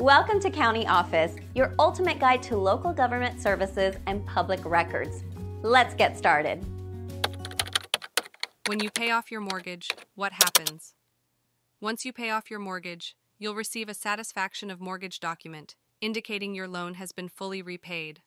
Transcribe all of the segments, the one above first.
Welcome to County Office, your ultimate guide to local government services and public records. Let's get started. When you pay off your mortgage, what happens? Once you pay off your mortgage, you'll receive a satisfaction of mortgage document indicating your loan has been fully repaid.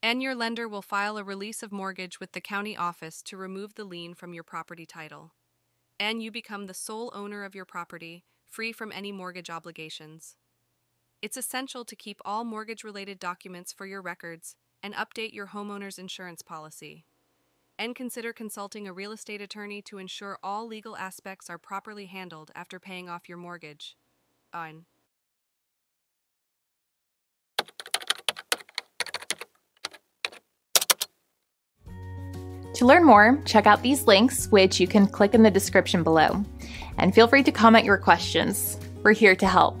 And your lender will file a release of mortgage with the county office to remove the lien from your property title. And you become the sole owner of your property, free from any mortgage obligations. It's essential to keep all mortgage related documents for your records and update your homeowner's insurance policy. And consider consulting a real estate attorney to ensure all legal aspects are properly handled after paying off your mortgage. Ein. To learn more, check out these links, which you can click in the description below. And feel free to comment your questions. We're here to help.